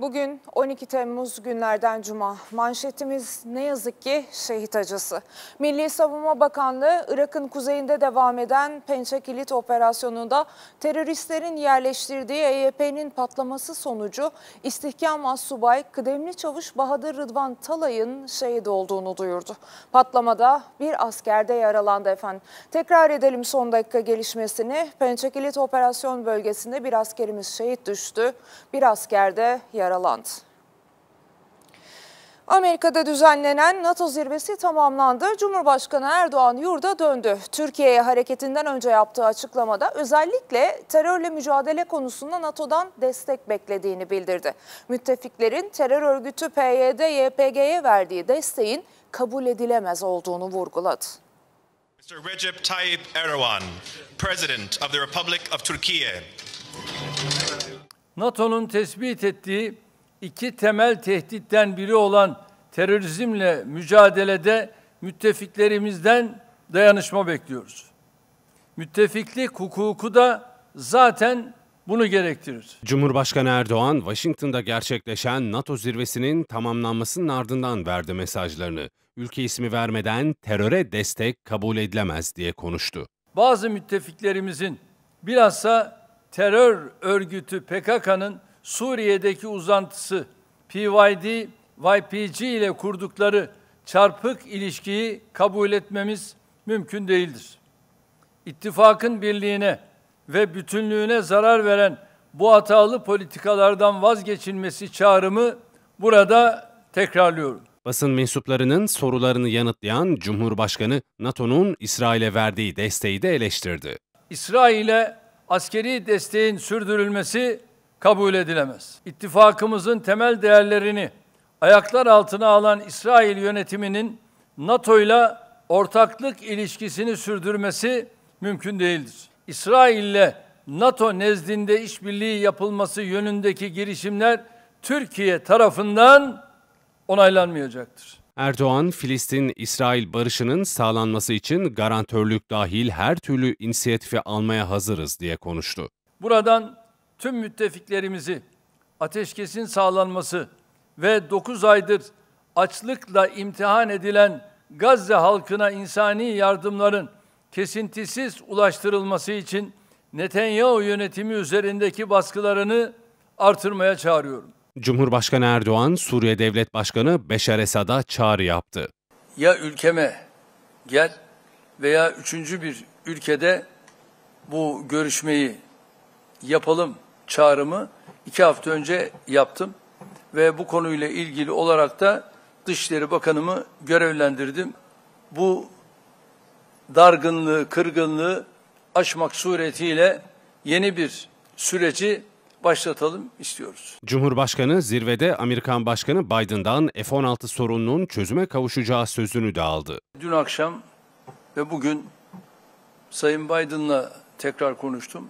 Bugün 12 Temmuz günlerden cuma. Manşetimiz ne yazık ki şehit acısı. Milli Savunma Bakanlığı Irak'ın kuzeyinde devam eden Pençe Kilit operasyonunda teröristlerin yerleştirdiği EYP'nin patlaması sonucu istihkam assubay kıdemli çavuş Bahadır Rıdvan Talay'ın şehit olduğunu duyurdu. Patlamada bir asker de yaralandı efendim. Tekrar edelim son dakika gelişmesini. Pençe Kilit operasyon bölgesinde bir askerimiz şehit düştü. Bir asker de yaralandı yaralandı. Amerika'da düzenlenen NATO zirvesi tamamlandı. Cumhurbaşkanı Erdoğan yurda döndü. Türkiye'ye hareketinden önce yaptığı açıklamada özellikle terörle mücadele konusunda NATO'dan destek beklediğini bildirdi. Müttefiklerin terör örgütü PYD-YPG'ye verdiği desteğin kabul edilemez olduğunu vurguladı. Mr. Recep Tayyip Erdogan, President of the Republic of Turkey. NATO'nun tespit ettiği iki temel tehditten biri olan terörizmle mücadelede müttefiklerimizden dayanışma bekliyoruz. Müttefiklik hukuku da zaten bunu gerektirir. Cumhurbaşkanı Erdoğan, Washington'da gerçekleşen NATO zirvesinin tamamlanmasının ardından verdi mesajlarını. Ülke ismi vermeden teröre destek kabul edilemez diye konuştu. Bazı müttefiklerimizin bilhassa terör örgütü PKK'nın Suriye'deki uzantısı PYD, YPG ile kurdukları çarpık ilişkiyi kabul etmemiz mümkün değildir. İttifakın birliğine ve bütünlüğüne zarar veren bu hatalı politikalardan vazgeçilmesi çağrımı burada tekrarlıyorum. Basın mensuplarının sorularını yanıtlayan Cumhurbaşkanı NATO'nun İsrail'e verdiği desteği de eleştirdi. İsrail'e askeri desteğin sürdürülmesi kabul edilemez. İttifakımızın temel değerlerini ayaklar altına alan İsrail yönetiminin NATO ile ortaklık ilişkisini sürdürmesi mümkün değildir. İsrail ile NATO nezdinde işbirliği yapılması yönündeki girişimler Türkiye tarafından onaylanmayacaktır. Erdoğan, Filistin-İsrail barışının sağlanması için garantörlük dahil her türlü inisiyatifi almaya hazırız diye konuştu. Buradan tüm müttefiklerimizi ateşkesin sağlanması ve 9 aydır açlıkla imtihan edilen Gazze halkına insani yardımların kesintisiz ulaştırılması için Netanyahu yönetimi üzerindeki baskılarını artırmaya çağırıyorum. Cumhurbaşkanı Erdoğan, Suriye Devlet Başkanı Beşar Esad'a çağrı yaptı. Ya ülkeme gel veya üçüncü bir ülkede bu görüşmeyi yapalım çağrımı iki hafta önce yaptım. Ve bu konuyla ilgili olarak da Dışişleri Bakanımı görevlendirdim. Bu dargınlığı, kırgınlığı aşmak suretiyle yeni bir süreci başlatalım istiyoruz. Cumhurbaşkanı zirvede Amerikan Başkanı Biden'dan F-16 sorununun çözüme kavuşacağı sözünü de aldı. Dün akşam ve bugün Sayın Biden'la tekrar konuştum.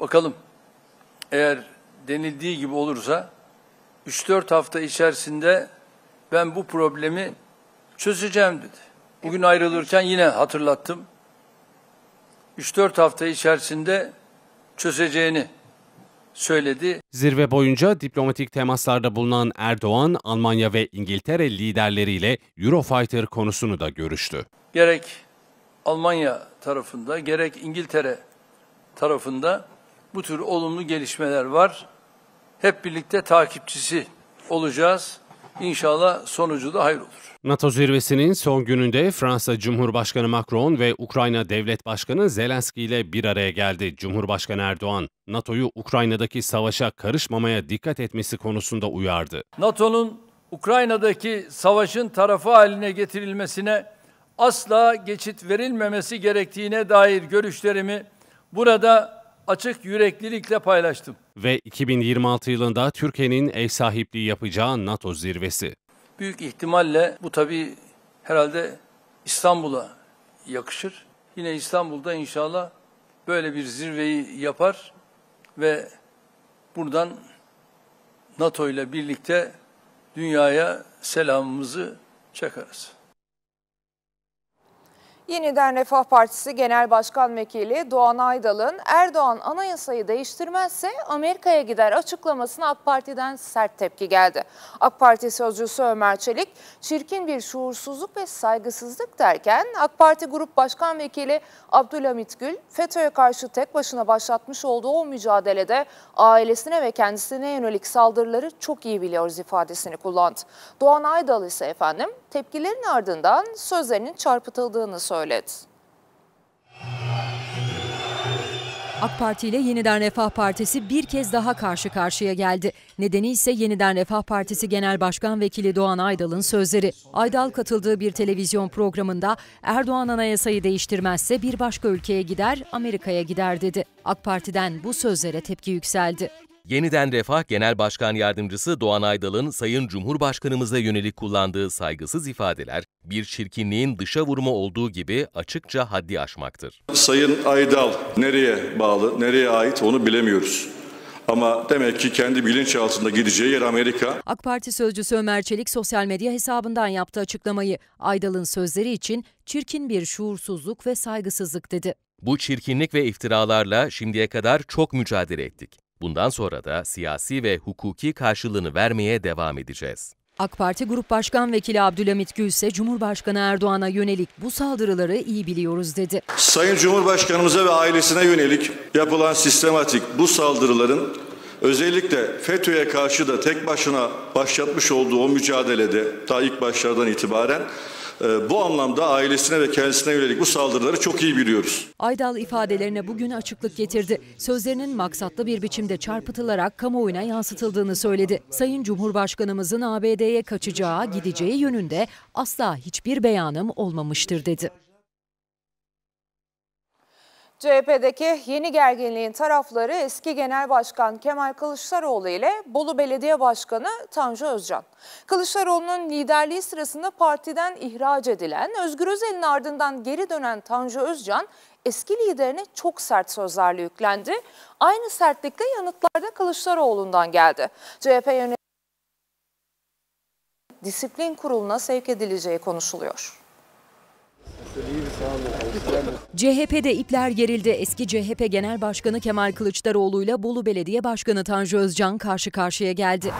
Bakalım eğer denildiği gibi olursa 3-4 hafta içerisinde ben bu problemi çözeceğim dedi. Bugün ayrılırken yine hatırlattım. 3-4 hafta içerisinde çözeceğini söyledi. Zirve boyunca diplomatik temaslarda bulunan Erdoğan, Almanya ve İngiltere liderleriyle Eurofighter konusunu da görüştü. Gerek Almanya tarafında gerek İngiltere tarafında bu tür olumlu gelişmeler var. Hep birlikte takipçisi olacağız. İnşallah sonucu da hayır olur. NATO zirvesinin son gününde Fransa Cumhurbaşkanı Macron ve Ukrayna Devlet Başkanı Zelenski ile bir araya geldi. Cumhurbaşkanı Erdoğan, NATO'yu Ukrayna'daki savaşa karışmamaya dikkat etmesi konusunda uyardı. NATO'nun Ukrayna'daki savaşın tarafı haline getirilmesine asla geçit verilmemesi gerektiğine dair görüşlerimi burada açık yüreklilikle paylaştım. Ve 2026 yılında Türkiye'nin ev sahipliği yapacağı NATO zirvesi. Büyük ihtimalle bu tabii herhalde İstanbul'a yakışır. Yine İstanbul'da inşallah böyle bir zirveyi yapar ve buradan NATO ile birlikte dünyaya selamımızı çakarız. Yeniden Refah Partisi Genel Başkan Vekili Doğan Aydal'ın Erdoğan anayasayı değiştirmezse Amerika'ya gider açıklamasına AK Parti'den sert tepki geldi. AK Parti sözcüsü Ömer Çelik, çirkin bir şuursuzluk ve saygısızlık derken AK Parti Grup Başkan Vekili Abdülhamit Gül, FETÖ'ye karşı tek başına başlatmış olduğu o mücadelede ailesine ve kendisine yönelik saldırıları çok iyi biliyoruz ifadesini kullandı. Doğan Aydal ise efendim tepkilerin ardından sözlerinin çarpıtıldığını söyledi. AK Parti ile Yeniden Refah Partisi bir kez daha karşı karşıya geldi. Nedeni ise Yeniden Refah Partisi Genel Başkan Vekili Doğan Aydal'ın sözleri. Aydal katıldığı bir televizyon programında Erdoğan anayasayı değiştirmezse bir başka ülkeye gider, Amerika'ya gider dedi. AK Parti'den bu sözlere tepki yükseldi. Yeniden Refah Genel Başkan Yardımcısı Doğan Aydal'ın Sayın Cumhurbaşkanımıza yönelik kullandığı saygısız ifadeler, bir çirkinliğin dışa vurma olduğu gibi açıkça haddi aşmaktır. Sayın Aydal nereye bağlı, nereye ait onu bilemiyoruz. Ama demek ki kendi bilinçaltında gideceği yer Amerika. AK Parti sözcüsü Ömer Çelik sosyal medya hesabından yaptığı açıklamayı Aydal'ın sözleri için çirkin bir şuursuzluk ve saygısızlık dedi. Bu çirkinlik ve iftiralarla şimdiye kadar çok mücadele ettik. Bundan sonra da siyasi ve hukuki karşılığını vermeye devam edeceğiz. AK Parti Grup Başkan Vekili Abdülhamit Gül ise Cumhurbaşkanı Erdoğan'a yönelik bu saldırıları iyi biliyoruz dedi. Sayın Cumhurbaşkanımıza ve ailesine yönelik yapılan sistematik bu saldırıların özellikle FETÖ'ye karşı da tek başına başlatmış olduğu o mücadelede ta ilk başlardan itibaren bu anlamda ailesine ve kendisine yönelik bu saldırıları çok iyi biliyoruz. Aydal ifadelerine bugün açıklık getirdi. Sözlerinin maksatlı bir biçimde çarpıtılarak kamuoyuna yansıtıldığını söyledi. Sayın Cumhurbaşkanımızın ABD'ye kaçacağı, gideceği yönünde asla hiçbir beyanım olmamıştır dedi. CHP'deki yeni gerginliğin tarafları eski Genel Başkan Kemal Kılıçdaroğlu ile Bolu Belediye Başkanı Tanju Özcan. Kılıçdaroğlu'nun liderliği sırasında partiden ihraç edilen, Özgür Özel'in ardından geri dönen Tanju Özcan eski liderine çok sert sözlerle yüklendi. Aynı sertlikle yanıtlar da Kılıçdaroğlu'ndan geldi. CHP yönetimi disiplin kuruluna sevk edileceği konuşuluyor. CHP'de ipler gerildi. Eski CHP Genel Başkanı Kemal Kılıçdaroğlu ile Bolu Belediye Başkanı Tanju Özcan karşı karşıya geldi.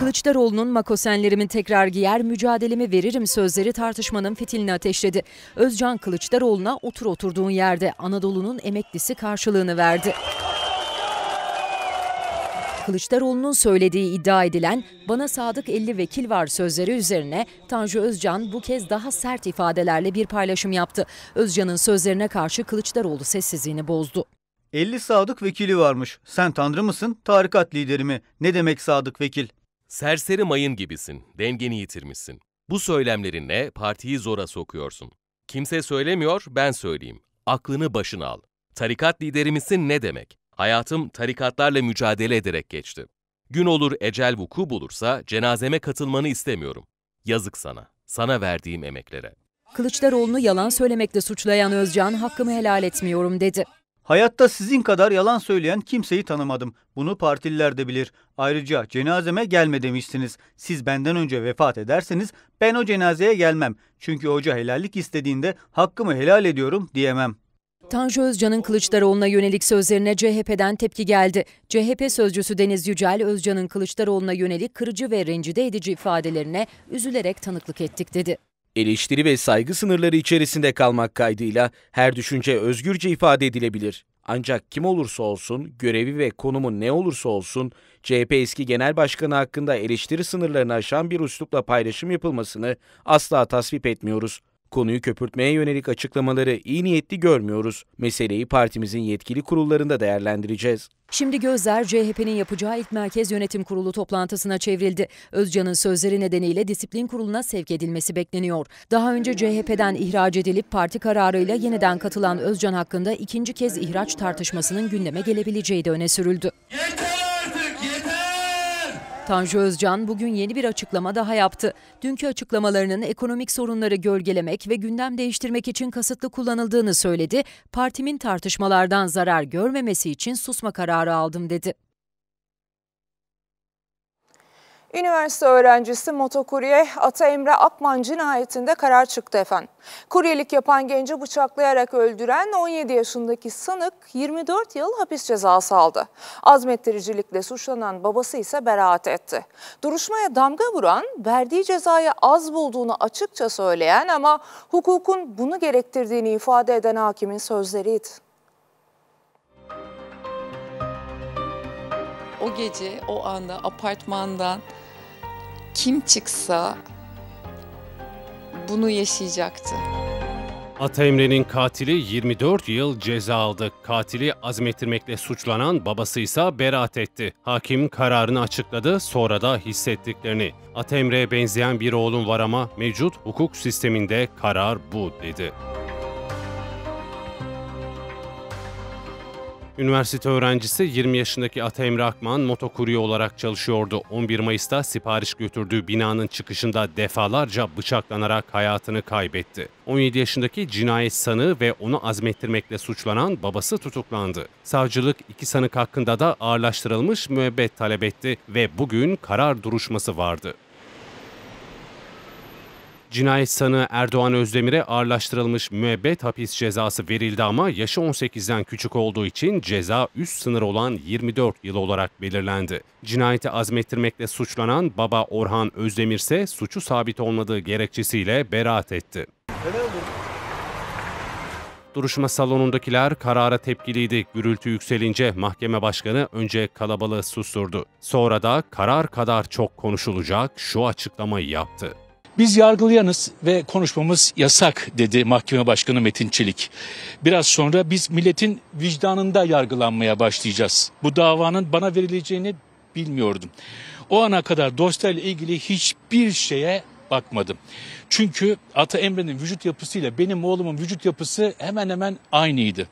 Kılıçdaroğlu'nun makosenlerimin tekrar giyer, mücadelemi veririm sözleri tartışmanın fitilini ateşledi. Özcan Kılıçdaroğlu'na otur oturduğun yerde Anadolu'nun emeklisi karşılığını verdi. Kılıçdaroğlu'nun söylediği iddia edilen bana sadık 50 vekil var sözleri üzerine Tanju Özcan bu kez daha sert ifadelerle bir paylaşım yaptı. Özcan'ın sözlerine karşı Kılıçdaroğlu sessizliğini bozdu. 50 sadık vekili varmış. Sen tanrı mısın, tarikat lideri mi? Ne demek sadık vekil? Serseri mayın gibisin, dengeni yitirmişsin. Bu söylemlerinle partiyi zora sokuyorsun. Kimse söylemiyor, ben söyleyeyim. Aklını başına al. Tarikat lideri misin ne demek? Hayatım tarikatlarla mücadele ederek geçti. Gün olur ecel vuku bulursa cenazeme katılmanı istemiyorum. Yazık sana, sana verdiğim emeklere. Kılıçdaroğlu'nu yalan söylemekle suçlayan Özcan hakkımı helal etmiyorum dedi. Hayatta sizin kadar yalan söyleyen kimseyi tanımadım. Bunu partililer de bilir. Ayrıca cenazeme gelme demişsiniz. Siz benden önce vefat ederseniz ben o cenazeye gelmem. Çünkü hoca helallik istediğinde hakkımı helal ediyorum diyemem. Tanju Özcan'ın Kılıçdaroğlu'na yönelik sözlerine CHP'den tepki geldi. CHP sözcüsü Deniz Yücel, Özcan'ın Kılıçdaroğlu'na yönelik kırıcı ve rencide edici ifadelerine üzülerek tanıklık ettik dedi. Eleştiri ve saygı sınırları içerisinde kalmak kaydıyla her düşünce özgürce ifade edilebilir. Ancak kim olursa olsun, görevi ve konumu ne olursa olsun, CHP eski genel başkanı hakkında eleştiri sınırlarını aşan bir üslupla paylaşım yapılmasını asla tasvip etmiyoruz. Konuyu köpürtmeye yönelik açıklamaları iyi niyetli görmüyoruz. Meseleyi partimizin yetkili kurullarında değerlendireceğiz. Şimdi gözler CHP'nin yapacağı ilk Merkez Yönetim Kurulu toplantısına çevrildi. Özcan'ın sözleri nedeniyle disiplin kuruluna sevk edilmesi bekleniyor. Daha önce CHP'den ihraç edilip parti kararıyla yeniden katılan Özcan hakkında ikinci kez ihraç tartışmasının gündeme gelebileceği de öne sürüldü. Yeter! Tanju Özcan bugün yeni bir açıklama daha yaptı. Dünkü açıklamalarının ekonomik sorunları gölgelemek ve gündem değiştirmek için kasıtlı kullanıldığını söyledi. Partimin tartışmalardan zarar görmemesi için susma kararı aldım dedi. Üniversite öğrencisi motokurye Ata Emre Akman cinayetinde karar çıktı efendim. Kuryelik yapan genci bıçaklayarak öldüren 17 yaşındaki sanık 24 yıl hapis cezası aldı. Azmettiricilikle suçlanan babası ise beraat etti. Duruşmaya damga vuran, verdiği cezayı az bulduğunu açıkça söyleyen ama hukukun bunu gerektirdiğini ifade eden hakimin sözleriydi. o gece o anda apartmandan kim çıksa bunu yaşayacaktı. Ata Emre'nin katili 24 yıl ceza aldı. Katili azmettirmekle suçlanan babası ise beraat etti. Hakim kararını açıkladı, sonra da hissettiklerini. Ata Emre'ye benzeyen bir oğlum var ama mevcut hukuk sisteminde karar bu dedi. Üniversite öğrencisi 20 yaşındaki Ata Emre Akman motokurye olarak çalışıyordu. 11 Mayıs'ta sipariş götürdüğü binanın çıkışında defalarca bıçaklanarak hayatını kaybetti. 17 yaşındaki cinayet sanığı ve onu azmettirmekle suçlanan babası tutuklandı. Savcılık iki sanık hakkında da ağırlaştırılmış müebbet talep etti ve bugün karar duruşması vardı. Cinayet sanığı Erdoğan Özdemir'e ağırlaştırılmış müebbet hapis cezası verildi ama yaşı 18'den küçük olduğu için ceza üst sınır olan 24 yıl olarak belirlendi. Cinayeti azmettirmekle suçlanan baba Orhan Özdemir ise suçu sabit olmadığı gerekçesiyle beraat etti. Duruşma salonundakiler karara tepkiliydi. Gürültü yükselince mahkeme başkanı önce kalabalığı susturdu. Sonra da karar kadar çok konuşulacak şu açıklamayı yaptı. Biz yargılayanız ve konuşmamız yasak dedi Mahkeme Başkanı Metin Çelik. Biraz sonra biz milletin vicdanında yargılanmaya başlayacağız. Bu davanın bana verileceğini bilmiyordum. O ana kadar dosyayla ilgili hiçbir şeye bakmadım. Çünkü Ata Emre'nin vücut yapısıyla benim oğlumun vücut yapısı hemen hemen aynıydı.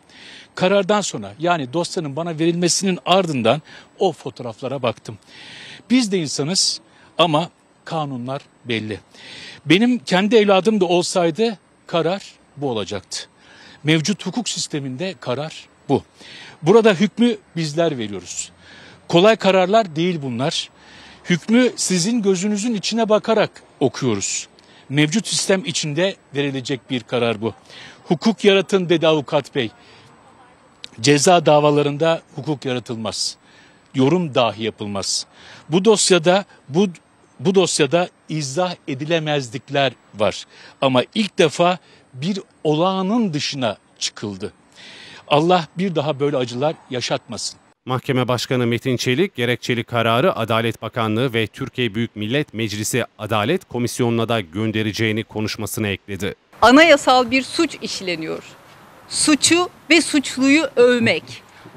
Karardan sonra yani dosyanın bana verilmesinin ardından o fotoğraflara baktım. Biz de insanız ama kanunlar belli. Benim kendi evladım da olsaydı karar bu olacaktı. Mevcut hukuk sisteminde karar bu. Burada hükmü bizler veriyoruz. Kolay kararlar değil bunlar. Hükmü sizin gözünüzün içine bakarak okuyoruz. Mevcut sistem içinde verilecek bir karar bu. Hukuk yaratın dedi avukat bey. Ceza davalarında hukuk yaratılmaz. Yorum dahi yapılmaz. Bu dosyada bu bu dosyada izah edilemezlikler var. Ama ilk defa bir olağanın dışına çıkıldı. Allah bir daha böyle acılar yaşatmasın. Mahkeme Başkanı Metin Çelik gerekçeli kararı Adalet Bakanlığı ve Türkiye Büyük Millet Meclisi Adalet Komisyonu'na da göndereceğini konuşmasına ekledi. Anayasal bir suç işleniyor. Suçu ve suçluyu övmek.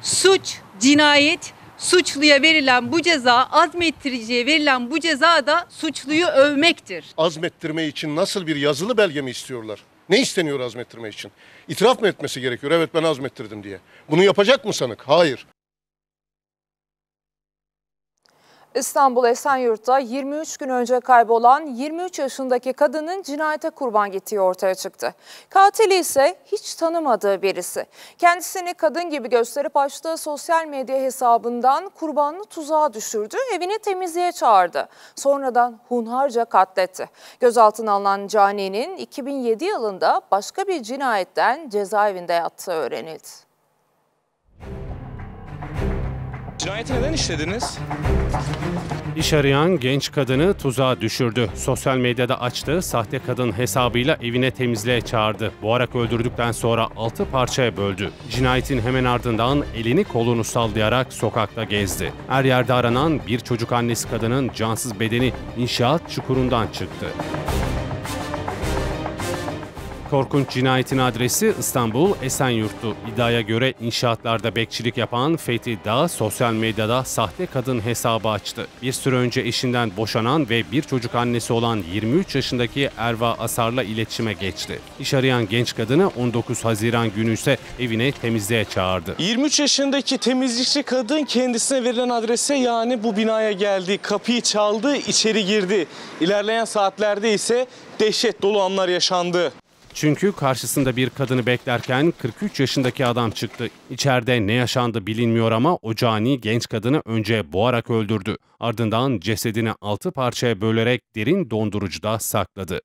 Suç, cinayet, suçluya verilen bu ceza, azmettiriciye verilen bu ceza da suçluyu övmektir. Azmettirme için nasıl bir yazılı belge mi istiyorlar? Ne isteniyor azmettirme için? İtiraf mı etmesi gerekiyor? Evet ben azmettirdim diye. Bunu yapacak mı sanık? Hayır. İstanbul Esenyurt'ta 23 gün önce kaybolan 23 yaşındaki kadının cinayete kurban gittiği ortaya çıktı. Katili ise hiç tanımadığı birisi. Kendisini kadın gibi gösterip açtığı sosyal medya hesabından kurbanını tuzağa düşürdü, evini temizliğe çağırdı. Sonradan hunharca katletti. Gözaltına alınan caninin 2007 yılında başka bir cinayetten cezaevinde yattığı öğrenildi. Cinayeti neden işlediniz? İş arayan genç kadını tuzağa düşürdü. Sosyal medyada açtığı sahte kadın hesabıyla evine temizliğe çağırdı. Boğarak öldürdükten sonra altı parçaya böldü. Cinayetin hemen ardından elini kolunu sallayarak sokakta gezdi. Her yerde aranan bir çocuk annesi kadının cansız bedeni inşaat çukurundan çıktı. Korkunç cinayetin adresi İstanbul Esenyurt'tu. İddiaya göre inşaatlarda bekçilik yapan Fethi Dağ sosyal medyada sahte kadın hesabı açtı. Bir süre önce eşinden boşanan ve bir çocuk annesi olan 23 yaşındaki Erva Asar'la iletişime geçti. İş arayan genç kadını 19 Haziran günü ise evine temizliğe çağırdı. 23 yaşındaki temizlikçi kadın kendisine verilen adrese yani bu binaya geldi. Kapıyı çaldı, içeri girdi. İlerleyen saatlerde ise dehşet dolu anlar yaşandı. Çünkü karşısında bir kadını beklerken 43 yaşındaki adam çıktı. İçeride ne yaşandı bilinmiyor ama o cani genç kadını önce boğarak öldürdü. Ardından cesedini altı parçaya bölerek derin dondurucuda sakladı.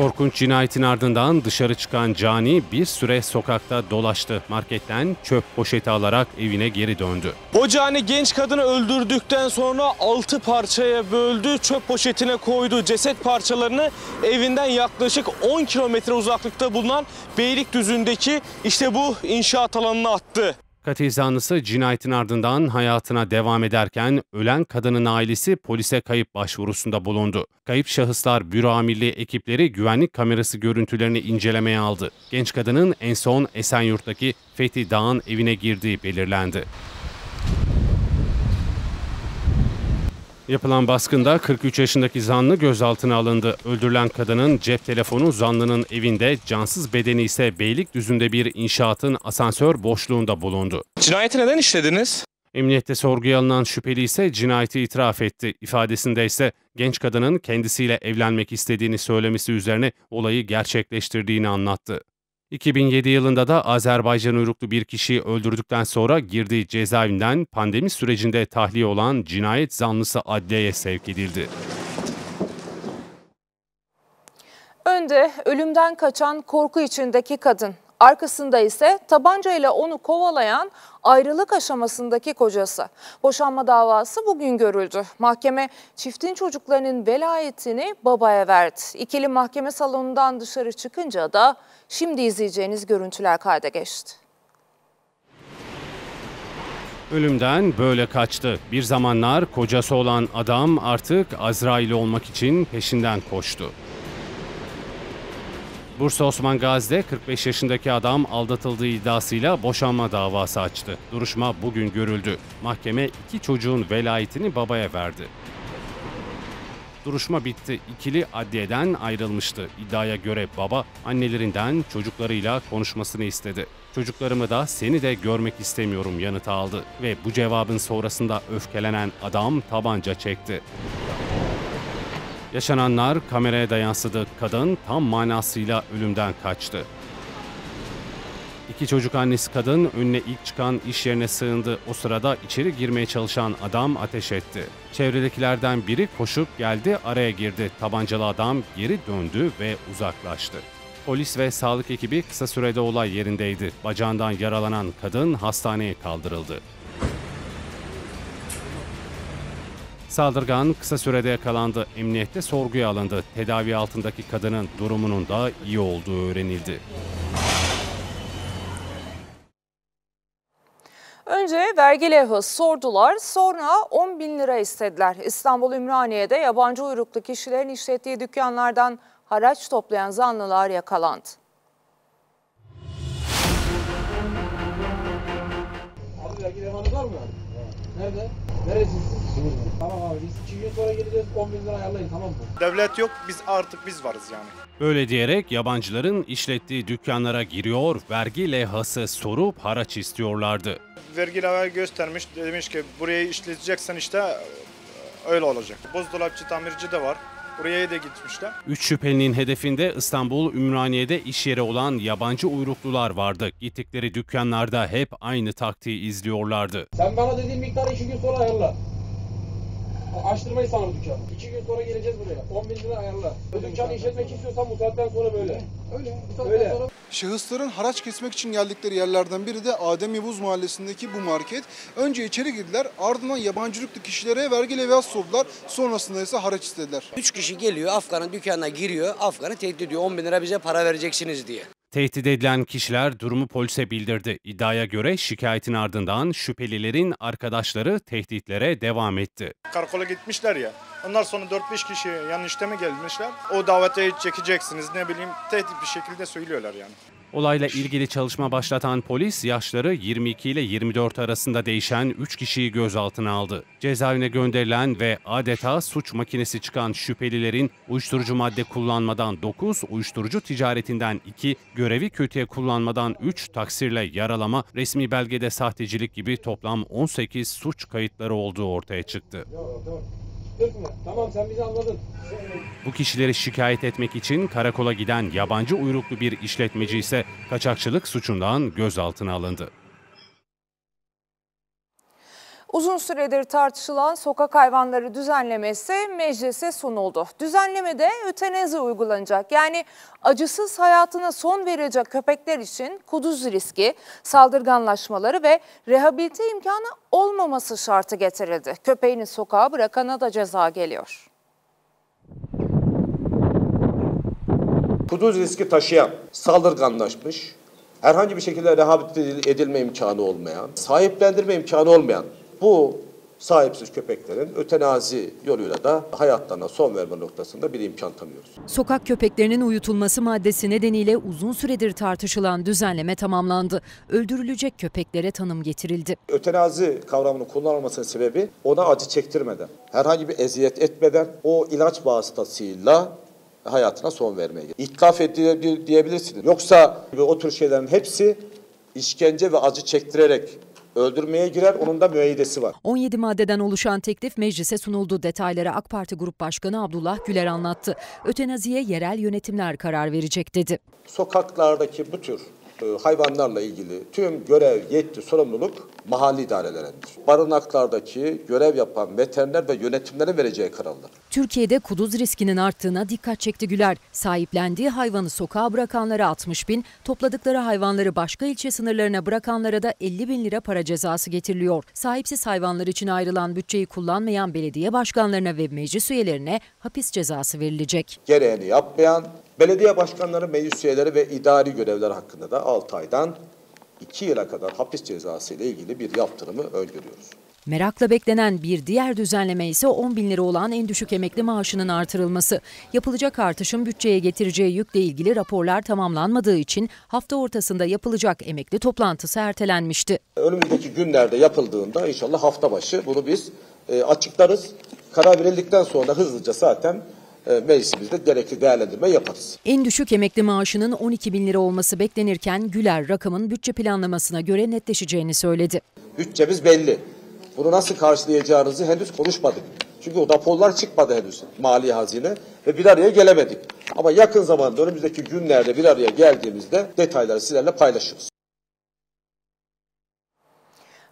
Korkunç cinayetin ardından dışarı çıkan Cani bir süre sokakta dolaştı. Marketten çöp poşeti alarak evine geri döndü. O cani genç kadını öldürdükten sonra 6 parçaya böldü, çöp poşetine koydu. Ceset parçalarını evinden yaklaşık 10 kilometre uzaklıkta bulunan Beylikdüzü'ndeki işte bu inşaat alanına attı. Katil zanlısı cinayetin ardından hayatına devam ederken ölen kadının ailesi polise kayıp başvurusunda bulundu. Kayıp şahıslar büro amirliği ekipleri güvenlik kamerası görüntülerini incelemeye aldı. Genç kadının en son Esenyurt'taki Fethi Dağ'ın evine girdiği belirlendi. Yapılan baskında 43 yaşındaki zanlı gözaltına alındı. Öldürülen kadının cep telefonu zanlının evinde, cansız bedeni ise Beylikdüzü'nde bir inşaatın asansör boşluğunda bulundu. Cinayeti neden işlediniz? Emniyette sorguya alınan şüpheli ise cinayeti itiraf etti. İfadesinde ise genç kadının kendisiyle evlenmek istediğini söylemesi üzerine olayı gerçekleştirdiğini anlattı. 2007 yılında da Azerbaycan uyruklu bir kişiyi öldürdükten sonra girdiği cezaevinden pandemi sürecinde tahliye olan cinayet zanlısı adliyeye sevk edildi. Önde ölümden kaçan korku içindeki kadın. Arkasında ise tabancayla onu kovalayan ayrılık aşamasındaki kocası. Boşanma davası bugün görüldü. Mahkeme çiftin çocuklarının velayetini babaya verdi. İkili mahkeme salonundan dışarı çıkınca da şimdi izleyeceğiniz görüntüler kayda geçti. Ölümden böyle kaçtı. Bir zamanlar kocası olan adam artık Azrail olmak için peşinden koştu. Bursa Osman Gazi'de 45 yaşındaki adam aldatıldığı iddiasıyla boşanma davası açtı. Duruşma bugün görüldü. Mahkeme iki çocuğun velayetini babaya verdi. Duruşma bitti. İkili adliyeden ayrılmıştı. İddiaya göre baba annelerinden çocuklarıyla konuşmasını istedi. Çocuklarımı da seni de görmek istemiyorum yanıtı aldı ve bu cevabın sonrasında öfkelenen adam tabanca çekti. Yaşananlar kameraya da yansıdı. Kadın tam manasıyla ölümden kaçtı. İki çocuk annesi kadın önüne ilk çıkan iş yerine sığındı. O sırada içeri girmeye çalışan adam ateş etti. Çevredekilerden biri koşup geldi, araya girdi. Tabancalı adam geri döndü ve uzaklaştı. Polis ve sağlık ekibi kısa sürede olay yerindeydi. Bacağından yaralanan kadın hastaneye kaldırıldı. Saldırgan kısa sürede yakalandı. Emniyette sorguya alındı. Tedavi altındaki kadının durumunun da iyi olduğu öğrenildi. Önce vergi levhası sordular, sonra 10 bin lira istediler. İstanbul Ümraniye'de yabancı uyruklu kişilerin işlettiği dükkanlardan haraç toplayan zanlılar yakalandı. Levhanız var mı? Nerede? Neresiniz? Tamam abi biz 2 gün sonra geleceğiz 10 bin lira ayarlayın tamam mı? Devlet yok biz artık biz varız yani. Böyle diyerek yabancıların işlettiği dükkanlara giriyor, vergi levhası sorup haraç istiyorlardı. Vergi levhayı göstermiş demiş ki burayı işleteceksen işte öyle olacak. Buzdolapçı tamirci de var. Buraya da gitmişler. Üç şüphelinin hedefinde İstanbul Ümraniye'de iş yeri olan yabancı uyruklular vardı. Gittikleri dükkanlarda hep aynı taktiği izliyorlardı. Sen bana dediğin miktarı 2 gün sonra ayarla. Açtırmayı sana dükkanı. 2 gün sonra geleceğiz buraya. 10 bin lira ayarla. Bu dükkanı işletmek istiyorsan bu saatten sonra böyle. Öyle. Öyle. Şahısların haraç kesmek için geldikleri yerlerden biri de Adem Yavuz mahallesindeki bu market. Önce içeri girdiler ardından yabancılıklı kişilere vergi levhası sordular. Sonrasında ise haraç istediler. Üç kişi geliyor Afgan'ın dükkanına giriyor. Afgan'ı tehdit ediyor 10 bin lira bize para vereceksiniz diye. Tehdit edilen kişiler durumu polise bildirdi. İddiaya göre şikayetin ardından şüphelilerin arkadaşları tehditlere devam etti. Karakola gitmişler ya. Ondan sonra 4-5 kişi yan işleme gelmişler. O davete çekeceksiniz ne bileyim tehdit bir şekilde söylüyorlar yani. Olayla ilgili çalışma başlatan polis yaşları 22 ile 24 arasında değişen 3 kişiyi gözaltına aldı. Cezaevine gönderilen ve adeta suç makinesi çıkan şüphelilerin uyuşturucu madde kullanmadan 9, uyuşturucu ticaretinden 2, görevi kötüye kullanmadan 3, taksirle yaralama, resmi belgede sahtecilik gibi toplam 18 suç kayıtları olduğu ortaya çıktı. 40 mı? Tamam sen bizi anladın. Bu kişileri şikayet etmek için karakola giden yabancı uyruklu bir işletmeci ise kaçakçılık suçundan gözaltına alındı. Uzun süredir tartışılan sokak hayvanları düzenlemesi meclise sunuldu. Düzenlemede ötenazi uygulanacak. Yani acısız hayatına son verecek köpekler için kuduz riski, saldırganlaşmaları ve rehabilite imkanı olmaması şartı getirildi. Köpeğini sokağa bırakana da ceza geliyor. Kuduz riski taşıyan, saldırganlaşmış, herhangi bir şekilde rehabilite edilme imkanı olmayan, sahiplendirme imkanı olmayan bu sahipsiz köpeklerin ötenazi yoluyla da hayatlarına son verme noktasında bir imkan tanıyoruz. Sokak köpeklerinin uyutulması maddesi nedeniyle uzun süredir tartışılan düzenleme tamamlandı. Öldürülecek köpeklere tanım getirildi. Ötenazi kavramının kullanılmasının sebebi ona acı çektirmeden, herhangi bir eziyet etmeden o ilaç vasıtasıyla hayatına son vermeye. İtlaf edilebilir diyebilirsiniz. Yoksa o tür şeylerin hepsi işkence ve acı çektirerek öldürmeye girer. Onun da müeyyidesi var. 17 maddeden oluşan teklif meclise sunuldu. Detayları AK Parti Grup Başkanı Abdullah Güler anlattı. Ötenaziye yerel yönetimler karar verecek dedi. Sokaklardaki bu tür e, hayvanlarla ilgili tüm görev, yetki, sorumluluk mahalli idarelerindir. Barınaklardaki görev yapan veteriner ve yönetimlerin vereceği kararlar. Türkiye'de kuduz riskinin arttığına dikkat çekti Güler. Sahiplendiği hayvanı sokağa bırakanlara 60 bin, topladıkları hayvanları başka ilçe sınırlarına bırakanlara da 50 bin lira para cezası getiriliyor. Sahipsiz hayvanlar için ayrılan bütçeyi kullanmayan belediye başkanlarına ve meclis üyelerine hapis cezası verilecek. Gereğini yapmayan belediye başkanları, meclis üyeleri ve idari görevler hakkında da 6 aydan 2 yıla kadar hapis cezası ile ilgili bir yaptırımı öngörüyoruz. Merakla beklenen bir diğer düzenleme ise 10 bin lira olan en düşük emekli maaşının artırılması. Yapılacak artışın bütçeye getireceği yükle ilgili raporlar tamamlanmadığı için hafta ortasında yapılacak emekli toplantısı ertelenmişti. Önümüzdeki günlerde yapıldığında inşallah hafta başı bunu biz e, açıklarız. Karar verildikten sonra hızlıca zaten e, meclisimizde gerekli değerlendirme yaparız. En düşük emekli maaşının 12 bin lira olması beklenirken Güler rakamın bütçe planlamasına göre netleşeceğini söyledi. Bütçemiz belli. Bunu nasıl karşılayacağınızı henüz konuşmadık. Çünkü o raporlar çıkmadı henüz mali hazine ve bir araya gelemedik. Ama yakın zamanda önümüzdeki günlerde bir araya geldiğimizde detayları sizlerle paylaşırız.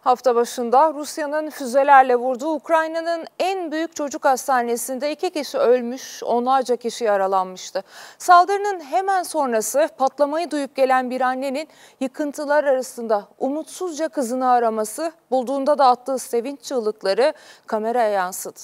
Hafta başında Rusya'nın füzelerle vurduğu Ukrayna'nın en büyük çocuk hastanesinde iki kişi ölmüş, onlarca kişi yaralanmıştı. Saldırının hemen sonrası patlamayı duyup gelen bir annenin yıkıntılar arasında umutsuzca kızını araması, bulduğunda da attığı sevinç çığlıkları kameraya yansıdı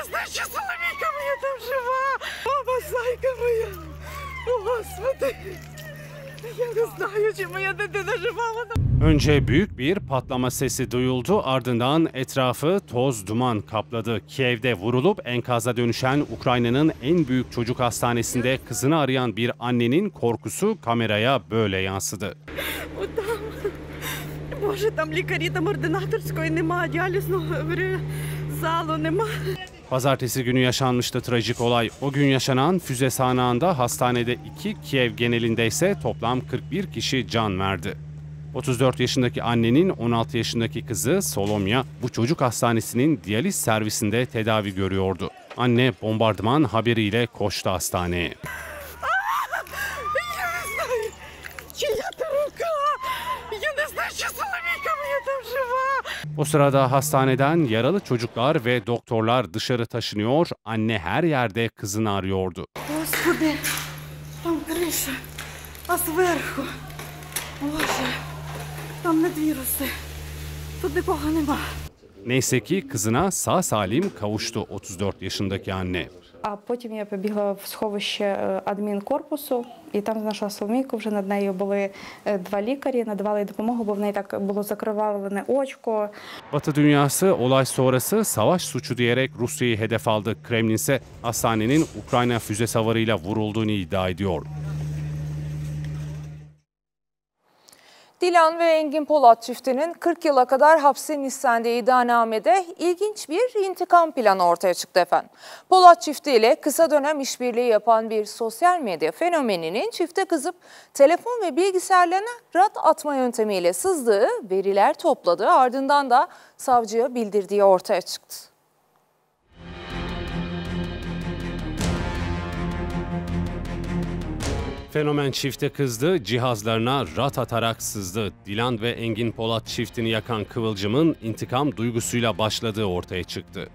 Чия-то рука! Я не знаю, що Соломійка моя там жива! Мама, зайка моя! О, Господи! Я не знаю, чи моя дитина жива. Вона Önce büyük bir patlama sesi duyuldu ardından etrafı toz duman kapladı. Kiev'de vurulup enkaza dönüşen Ukrayna'nın en büyük çocuk hastanesinde kızını arayan bir annenin korkusu kameraya böyle yansıdı. Отам. Боже, там лікарі, там ординаторської нема, діалізного говорю, залу нема. Pazartesi günü yaşanmıştı trajik olay. O gün yaşanan füze sahnağında hastanede 2, Kiev genelinde ise toplam 41 kişi can verdi. 34 yaşındaki annenin 16 yaşındaki kızı Solomya bu çocuk hastanesinin diyaliz servisinde tedavi görüyordu. Anne bombardıman haberiyle koştu hastaneye. жива. O sırada hastaneden yaralı çocuklar ve doktorlar dışarı taşınıyor, anne her yerde kızını arıyordu. Господи, там криша, а зверху. Боже, там не віруси. Тут нікого нема. Neyse ki kızına sağ salim kavuştu 34 yaşındaki anne. А потім я побігла в сховище е, адмінкорпусу, і там знайшла Соломійку. Вже над нею були е, два лікарі, надавали допомогу, бо в неї так було закривавлене очко. Batı dünyası olay sonrası savaş suçu diyerek Rusya'yı hedef aldı. Kremlin ise hastanenin Ukrayna füze. Dilan ve Engin Polat çiftinin 40 yıla kadar hapsin istendiği iddianamede ilginç bir intikam planı ortaya çıktı efendim. Polat çiftiyle kısa dönem işbirliği yapan bir sosyal medya fenomeninin çifte kızıp telefon ve bilgisayarlarına rat atma yöntemiyle sızdığı, veriler topladığı ardından da savcıya bildirdiği ortaya çıktı. Fenomen çifte kızdı, cihazlarına rat atarak sızdı. Dilan ve Engin Polat çiftini yakan kıvılcımın intikam duygusuyla başladığı ortaya çıktı.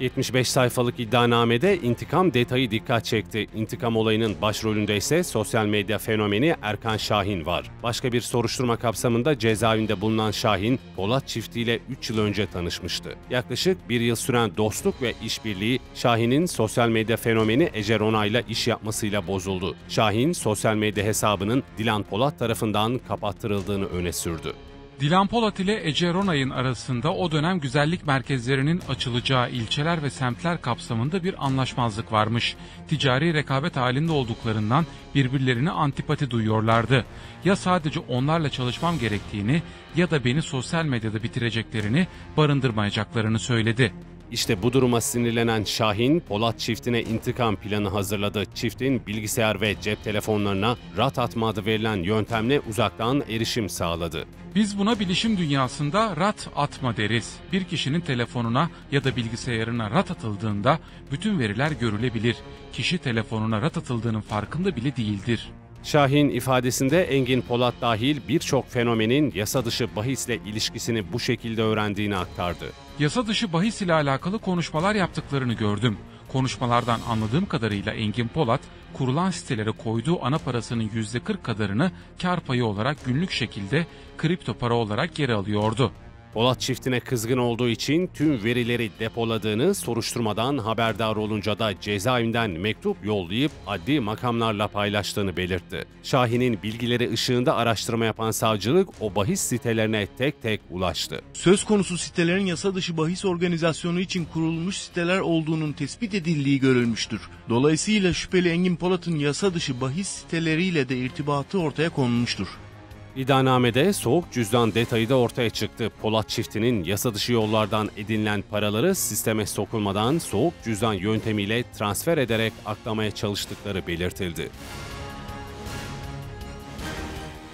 ...75 sayfalık iddianamede intikam detayı dikkat çekti. İntikam olayının başrolünde ise sosyal medya fenomeni Erkan Şahin var. Başka bir soruşturma kapsamında cezaevinde bulunan Şahin, Polat çiftiyle 3 yıl önce tanışmıştı. Yaklaşık bir yıl süren dostluk ve işbirliği Şahin'in sosyal medya fenomeni Ece Ronay'la iş yapmasıyla bozuldu. Şahin, sosyal medya hesabının Dilan Polat tarafından kapattırıldığını öne sürdü. Dilan Polat ile Ece Ronay'ın arasında o dönem güzellik merkezlerinin açılacağı ilçeler ve semtler kapsamında bir anlaşmazlık varmış. Ticari rekabet halinde olduklarından birbirlerine antipati duyuyorlardı. Ya sadece onlarla çalışmam gerektiğini ya da beni sosyal medyada bitireceklerini, barındırmayacaklarını söyledi. İşte bu duruma sinirlenen Şahin, Polat çiftine intikam planı hazırladı. Çiftin bilgisayar ve cep telefonlarına rat atma adı verilen yöntemle uzaktan erişim sağladı. Biz buna bilişim dünyasında rat atma deriz. Bir kişinin telefonuna ya da bilgisayarına rat atıldığında bütün veriler görülebilir. Kişi telefonuna rat atıldığının farkında bile değildir. Şahin ifadesinde Engin Polat dahil birçok fenomenin yasa dışı bahisle ilişkisini bu şekilde öğrendiğini aktardı. Yasa dışı bahis ile alakalı konuşmalar yaptıklarını gördüm. Konuşmalardan anladığım kadarıyla Engin Polat, kurulan sitelere koyduğu ana parasının %40 kadarını kar payı olarak günlük şekilde kripto para olarak geri alıyordu. Polat çiftine kızgın olduğu için tüm verileri depoladığını soruşturmadan haberdar olunca da cezaevinden mektup yollayıp adli makamlarla paylaştığını belirtti. Şahin'in bilgileri ışığında araştırma yapan savcılık o bahis sitelerine tek tek ulaştı. Söz konusu sitelerin yasa dışı bahis organizasyonu için kurulmuş siteler olduğunun tespit edildiği görülmüştür. Dolayısıyla şüpheli Engin Polat'ın yasa dışı bahis siteleriyle de irtibatı ortaya konmuştur. İddianamede soğuk cüzdan detayı da ortaya çıktı. Polat çiftinin yasa dışı yollardan edinilen paraları sisteme sokulmadan soğuk cüzdan yöntemiyle transfer ederek aklamaya çalıştıkları belirtildi.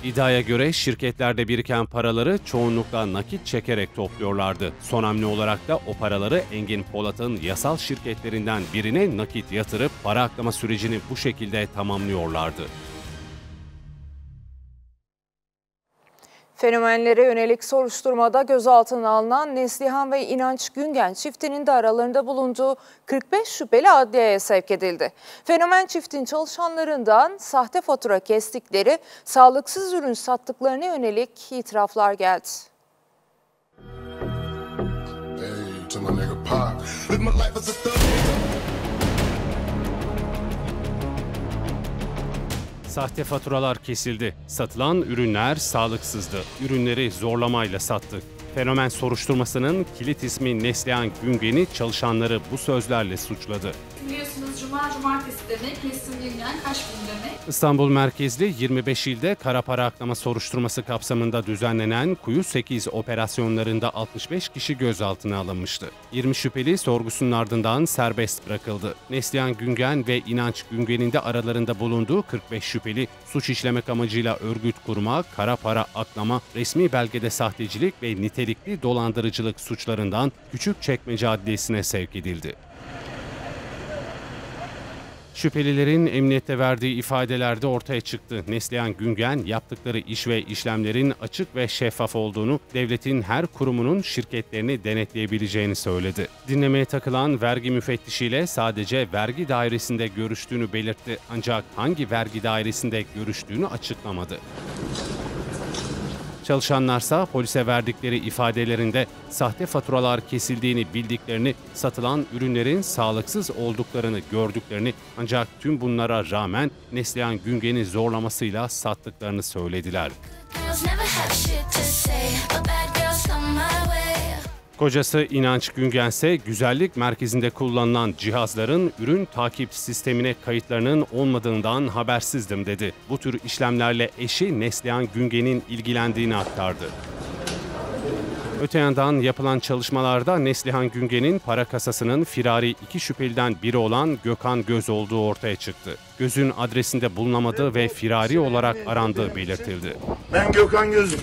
İddiaya göre şirketlerde biriken paraları çoğunlukla nakit çekerek topluyorlardı. Son hamle olarak da o paraları Engin Polat'ın yasal şirketlerinden birine nakit yatırıp para aklama sürecini bu şekilde tamamlıyorlardı. Fenomenlere yönelik soruşturmada gözaltına alınan Neslihan ve İnanç Güngen çiftinin de aralarında bulunduğu 45 şüpheli adliyeye sevk edildi. Fenomen çiftin çalışanlarından sahte fatura kestikleri, sağlıksız ürün sattıklarına yönelik itiraflar geldi. Sahte faturalar kesildi. Satılan ürünler sağlıksızdı. Ürünleri zorlamayla sattık. Fenomen soruşturmasının kilit ismi Neslihan Güngen'i çalışanları bu sözlerle suçladı. Biliyorsunuz cuma cumartesi demek, Nesin Güngen kaç gün demek? İstanbul merkezli 25 ilde kara para aklama soruşturması kapsamında düzenlenen Kuyu 8 operasyonlarında 65 kişi gözaltına alınmıştı. 20 şüpheli sorgusunun ardından serbest bırakıldı. Neslihan Güngen ve İnanç Güngen'in de aralarında bulunduğu 45 şüpheli suç işlemek amacıyla örgüt kurma, kara para aklama, resmi belgede sahtecilik ve nitelikli dolandırıcılık suçlarından Küçükçekmece Adliyesi'ne sevk edildi. Şüphelilerin emniyette verdiği ifadelerde ortaya çıktı. Neslihan Güngen yaptıkları iş ve işlemlerin açık ve şeffaf olduğunu, devletin her kurumunun şirketlerini denetleyebileceğini söyledi. Dinlemeye takılan vergi müfettişiyle sadece vergi dairesinde görüştüğünü belirtti ancak hangi vergi dairesinde görüştüğünü açıklamadı. Çalışanlarsa polise verdikleri ifadelerinde sahte faturalar kesildiğini bildiklerini, satılan ürünlerin sağlıksız olduklarını gördüklerini ancak tüm bunlara rağmen Neslihan Güngen'i zorlamasıyla sattıklarını söylediler. Kocası İnanç Güngen ise güzellik merkezinde kullanılan cihazların ürün takip sistemine kayıtlarının olmadığından habersizdim dedi. Bu tür işlemlerle eşi Neslihan Güngen'in ilgilendiğini aktardı. Öte yandan yapılan çalışmalarda Neslihan Güngen'in para kasasının firari iki şüpheliden biri olan Gökhan Göz olduğu ortaya çıktı. Gözün adresinde bulunamadığı ve firari olarak arandığı belirtildi. Ben Gökhan Gözüm.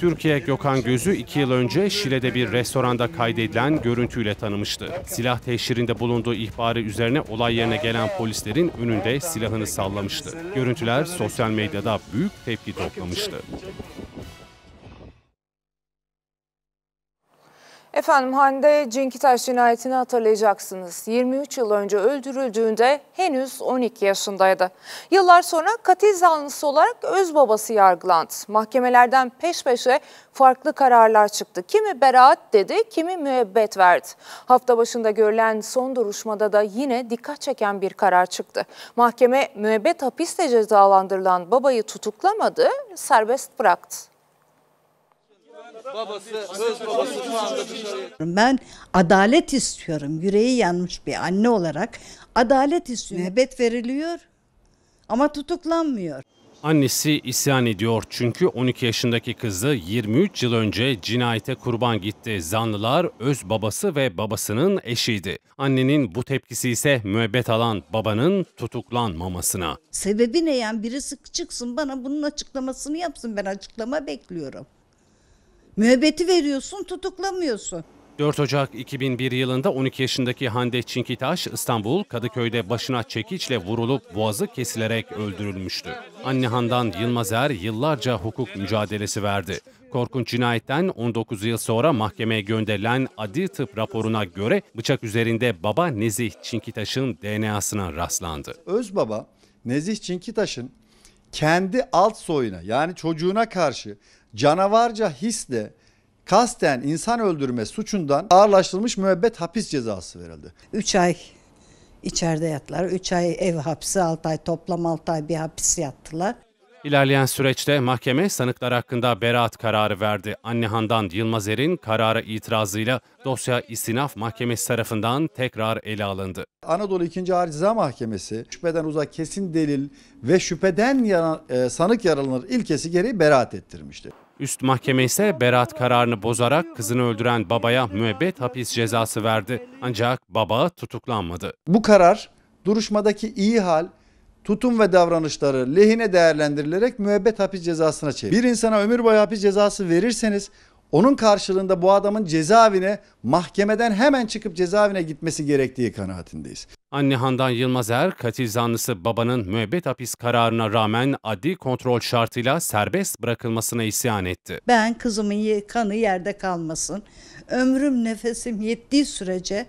Türkiye Gökhan Gözü iki yıl önce Şile'de bir restoranda kaydedilen görüntüyle tanımıştı. Silah teşhirinde bulunduğu ihbarı üzerine olay yerine gelen polislerin önünde silahını sallamıştı. Görüntüler sosyal medyada büyük tepki toplamıştı. Efendim Hande Cinkitaş cinayetini hatırlayacaksınız. 23 yıl önce öldürüldüğünde henüz 12 yaşındaydı. Yıllar sonra katil zanlısı olarak öz babası yargılandı. Mahkemelerden peş peşe farklı kararlar çıktı. Kimi beraat dedi, kimi müebbet verdi. Hafta başında görülen son duruşmada da yine dikkat çeken bir karar çıktı. Mahkeme müebbet hapiste cezalandırılan babayı tutuklamadı, serbest bıraktı. Babası, öz babası şu anda dışarıya. Ben adalet istiyorum. Yüreği yanmış bir anne olarak adalet istiyorum. Müebbet veriliyor ama tutuklanmıyor. Annesi isyan ediyor çünkü 12 yaşındaki kızı 23 yıl önce cinayete kurban gitti. Zanlılar öz babası ve babasının eşiydi. Annenin bu tepkisi ise müebbet alan babanın tutuklanmamasına. Sebebi ne yani birisi çıksın bana bunun açıklamasını yapsın ben açıklama bekliyorum. Müebbeti veriyorsun tutuklamıyorsun. 4 Ocak 2001 yılında 12 yaşındaki Hande Çinkitaş İstanbul Kadıköy'de başına çekiçle vurulup boğazı kesilerek öldürülmüştü. Anne Handan Yılmazer yıllarca hukuk mücadelesi verdi. Korkunç cinayetten 19 yıl sonra mahkemeye gönderilen adli tıp raporuna göre bıçak üzerinde baba Nezih Çinkitaş'ın DNA'sına rastlandı. Öz baba Nezih Çinkitaş'ın kendi alt soyuna yani çocuğuna karşı canavarca hisle kasten insan öldürme suçundan ağırlaştırılmış müebbet hapis cezası verildi. 3 ay içeride yattılar. 3 ay ev hapsi, 6 ay toplam 6 ay bir hapis yattılar. İlerleyen süreçte mahkeme sanıklar hakkında beraat kararı verdi. Anne Handan Yılmazer'in karara itirazıyla dosya istinaf mahkemesi tarafından tekrar ele alındı. Anadolu 2. Ağır Ceza Mahkemesi şüpheden uzak kesin delil ve şüpheden yana, e, sanık yaralanır ilkesi gereği beraat ettirmişti. Üst mahkeme ise beraat kararını bozarak kızını öldüren babaya müebbet hapis cezası verdi. Ancak baba tutuklanmadı. Bu karar duruşmadaki iyi hal, tutum ve davranışları lehine değerlendirilerek müebbet hapis cezasına çevir. Bir insana ömür boyu hapis cezası verirseniz onun karşılığında bu adamın cezaevine mahkemeden hemen çıkıp cezaevine gitmesi gerektiği kanaatindeyiz. Anne Handan Yılmazer, katil zanlısı babanın müebbet hapis kararına rağmen adli kontrol şartıyla serbest bırakılmasına isyan etti. Ben kızımın kanı yerde kalmasın. Ömrüm nefesim yettiği sürece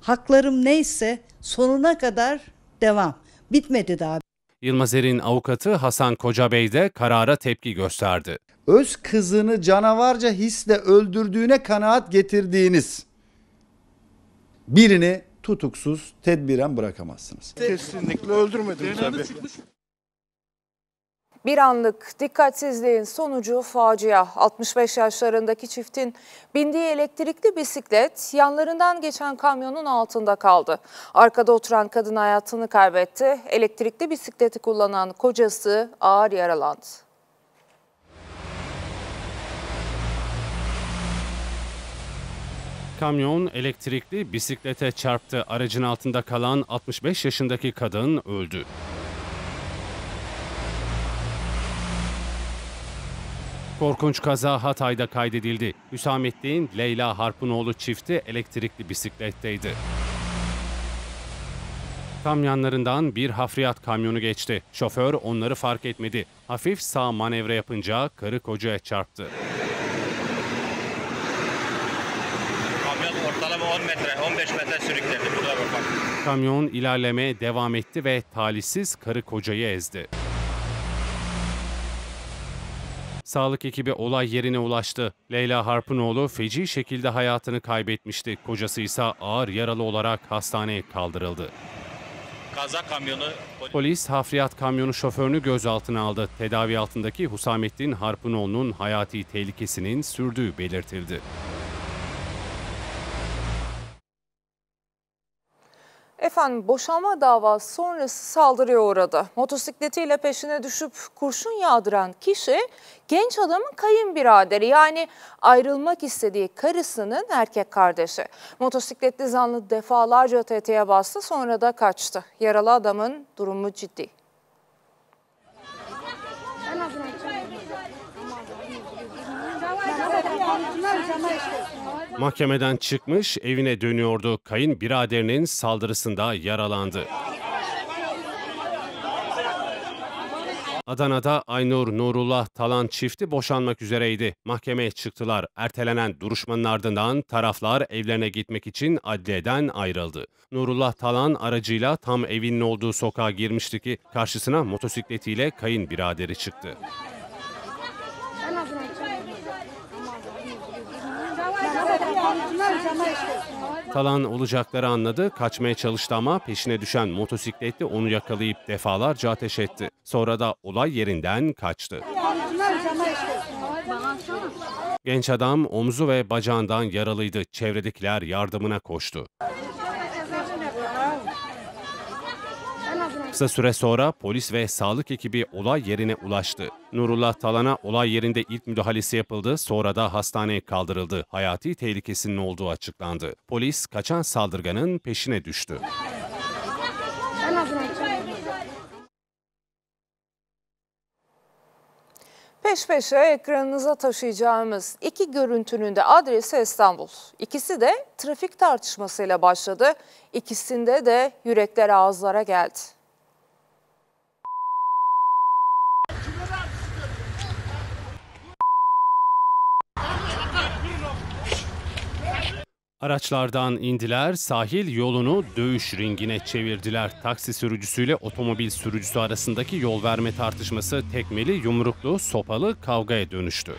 haklarım neyse sonuna kadar devam. Bitmedi daha. Yılmazer'in avukatı Hasan Kocabey de karara tepki gösterdi. Öz kızını canavarca hisle öldürdüğüne kanaat getirdiğiniz birini tutuksuz tedbiren bırakamazsınız. Kesinlikle öldürmedim tabii. Bir anlık dikkatsizliğin sonucu facia. 65 yaşlarındaki çiftin bindiği elektrikli bisiklet yanlarından geçen kamyonun altında kaldı. Arkada oturan kadın hayatını kaybetti. Elektrikli bisikleti kullanan kocası ağır yaralandı. Kamyon elektrikli bisiklete çarptı. Aracın altında kalan 65 yaşındaki kadın öldü. Korkunç kaza Hatay'da kaydedildi. Hüsamettin Leyla Harpunoğlu çifti elektrikli bisikletteydi. Tam yanlarından bir hafriyat kamyonu geçti. Şoför onları fark etmedi. Hafif sağ manevra yapınca karı kocaya çarptı. Kamyon ortalama 10 metre, 15 metre sürükledi. Kamyon ilerlemeye devam etti ve talihsiz karı kocayı ezdi. Sağlık ekibi olay yerine ulaştı. Leyla Harpunoğlu feci şekilde hayatını kaybetmişti. Kocası ise ağır yaralı olarak hastaneye kaldırıldı. Kaza kamyonu... Polis hafriyat kamyonu şoförünü gözaltına aldı. Tedavi altındaki Husamettin Harpunoğlu'nun hayati tehlikesinin sürdüğü belirtildi. Efendim boşanma davası sonrası saldırıya uğradı. Motosikletiyle peşine düşüp kurşun yağdıran kişi genç adamın kayınbiraderi yani ayrılmak istediği karısının erkek kardeşi. Motosikletli zanlı defalarca tetiğe bastı sonra da kaçtı. Yaralı adamın durumu ciddi. Mahkemeden çıkmış evine dönüyordu. Kayınbiraderinin saldırısında yaralandı. Adana'da Aynur Nurullah Talan çifti boşanmak üzereydi. Mahkemeye çıktılar. Ertelenen duruşmanın ardından taraflar evlerine gitmek için adliyeden ayrıldı. Nurullah Talan aracıyla tam evinin olduğu sokağa girmişti ki karşısına motosikletiyle kayınbiraderi çıktı. Talan olacakları anladı, kaçmaya çalıştı ama peşine düşen motosikletli onu yakalayıp defalarca ateş etti. Sonra da olay yerinden kaçtı. Genç adam omzu ve bacağından yaralıydı. Çevredekiler yardımına koştu. Kısa süre sonra polis ve sağlık ekibi olay yerine ulaştı. Nurullah Talan'a olay yerinde ilk müdahalesi yapıldı, sonra da hastaneye kaldırıldı. Hayati tehlikesinin olduğu açıklandı. Polis kaçan saldırganın peşine düştü. Peş peşe ekranınıza taşıyacağımız iki görüntünün de adresi İstanbul. İkisi de trafik tartışmasıyla başladı. İkisinde de yürekler ağızlara geldi. Araçlardan indiler, sahil yolunu dövüş ringine çevirdiler. Taksi sürücüsüyle otomobil sürücüsü arasındaki yol verme tartışması tekmeli, yumruklu, sopalı kavgaya dönüştü.